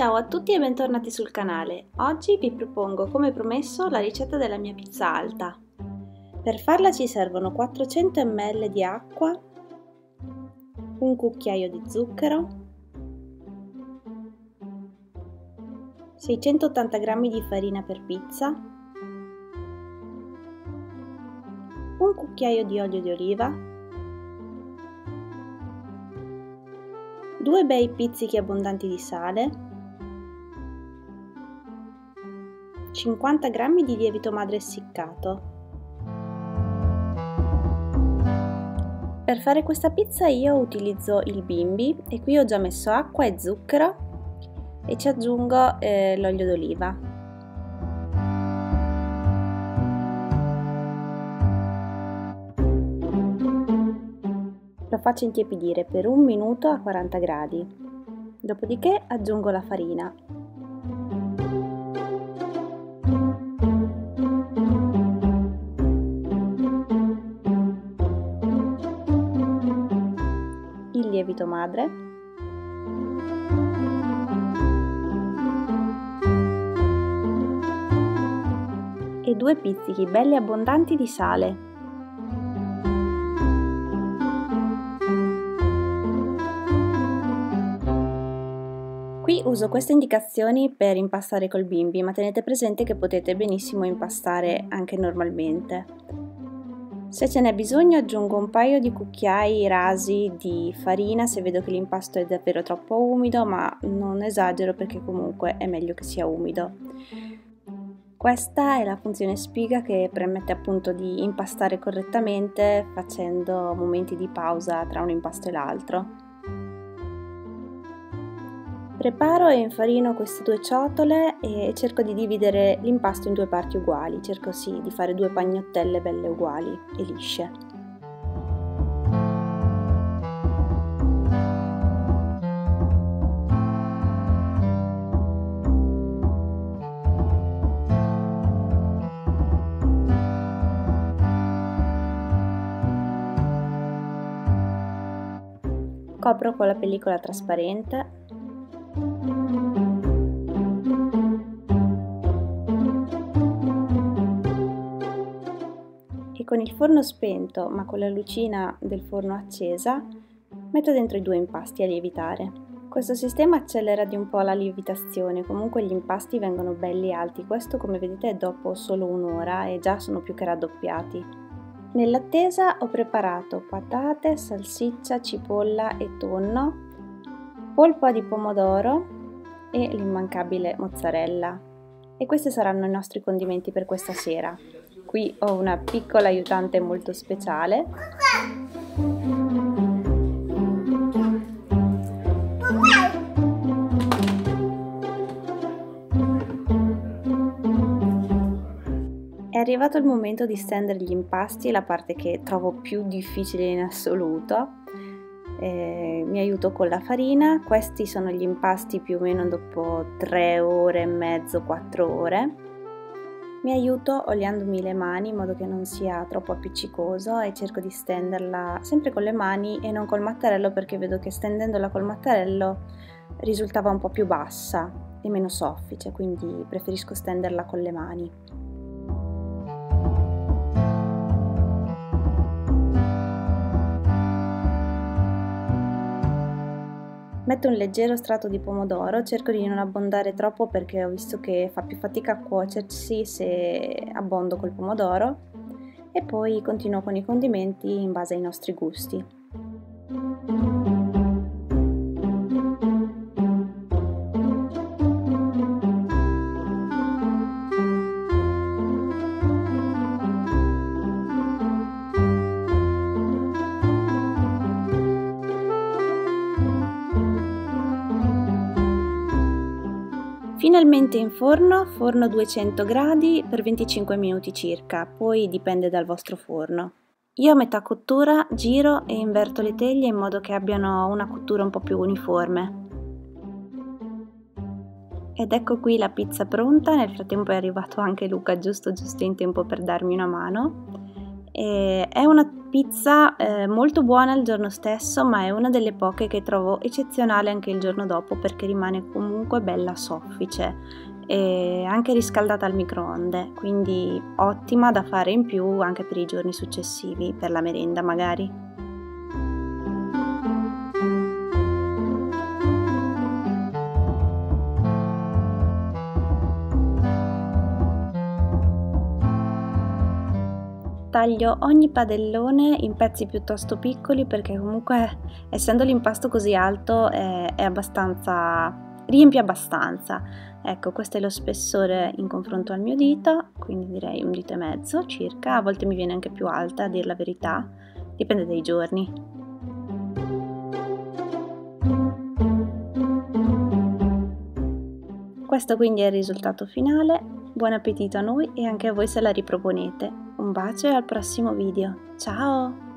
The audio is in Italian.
Ciao a tutti e bentornati sul canale. Oggi vi propongo come promesso la ricetta della mia pizza alta. Per farla ci servono 400 ml di acqua, un cucchiaio di zucchero, 680 g di farina per pizza, un cucchiaio di olio di oliva, due bei pizzichi abbondanti di sale, 50 g di lievito madre essiccato. Per fare questa pizza io utilizzo il bimbi e qui ho già messo acqua e zucchero e ci aggiungo eh, l'olio d'oliva. Lo faccio intiepidire per un minuto a 40 gradi. Dopodiché aggiungo la farina lievito madre e due pizzichi belli abbondanti di sale. Qui uso queste indicazioni per impastare col bimbi, ma tenete presente che potete benissimo impastare anche normalmente. Se ce n'è bisogno aggiungo un paio di cucchiai rasi di farina se vedo che l'impasto è davvero troppo umido, ma non esagero perché comunque è meglio che sia umido. Questa è la funzione spiga che permette appunto di impastare correttamente facendo momenti di pausa tra un impasto e l'altro. Preparo e infarino queste due ciotole e cerco di dividere l'impasto in due parti uguali, cerco sì di fare due pagnottelle belle uguali e lisce. Copro con la pellicola trasparente e con il forno spento ma con la lucina del forno accesa metto dentro i due impasti a lievitare. Questo sistema accelera di un po' la lievitazione, comunque gli impasti vengono belli alti, questo come vedete è dopo solo un'ora e già sono più che raddoppiati. Nell'attesa ho preparato patate, salsiccia, cipolla e tonno, polpa di pomodoro e l'immancabile mozzarella. E questi saranno i nostri condimenti per questa sera. Qui ho una piccola aiutante molto speciale. È arrivato il momento di stendere gli impasti, la parte che trovo più difficile in assoluto. Eh, mi aiuto con la farina, questi sono gli impasti più o meno dopo 3 ore e mezzo, 4 ore mi aiuto oliandomi le mani in modo che non sia troppo appiccicoso e cerco di stenderla sempre con le mani e non col mattarello perché vedo che stendendola col mattarello risultava un po' più bassa e meno soffice, quindi preferisco stenderla con le mani. Metto un leggero strato di pomodoro, cerco di non abbondare troppo perché ho visto che fa più fatica a cuocersi se abbondo col pomodoro e poi continuo con i condimenti in base ai nostri gusti. Finalmente in forno, forno 200 gradi per 25 minuti circa, poi dipende dal vostro forno. Io a metà cottura giro e inverto le teglie in modo che abbiano una cottura un po' più uniforme. Ed ecco qui la pizza pronta, nel frattempo è arrivato anche Luca giusto giusto in tempo per darmi una mano. E è una Pizza eh, molto buona il giorno stesso, ma è una delle poche che trovo eccezionale anche il giorno dopo perché rimane comunque bella soffice e anche riscaldata al microonde, quindi ottima da fare in più anche per i giorni successivi, per la merenda magari. Taglio ogni padellone in pezzi piuttosto piccoli perché comunque essendo l'impasto così alto è, è abbastanza riempie abbastanza. Ecco, questo è lo spessore in confronto al mio dito, quindi direi un dito e mezzo circa, a volte mi viene anche più alta, a dir la verità, dipende dai giorni. Questo quindi è il risultato finale, buon appetito a noi e anche a voi se la riproponete. Un bacio e al prossimo video. Ciao!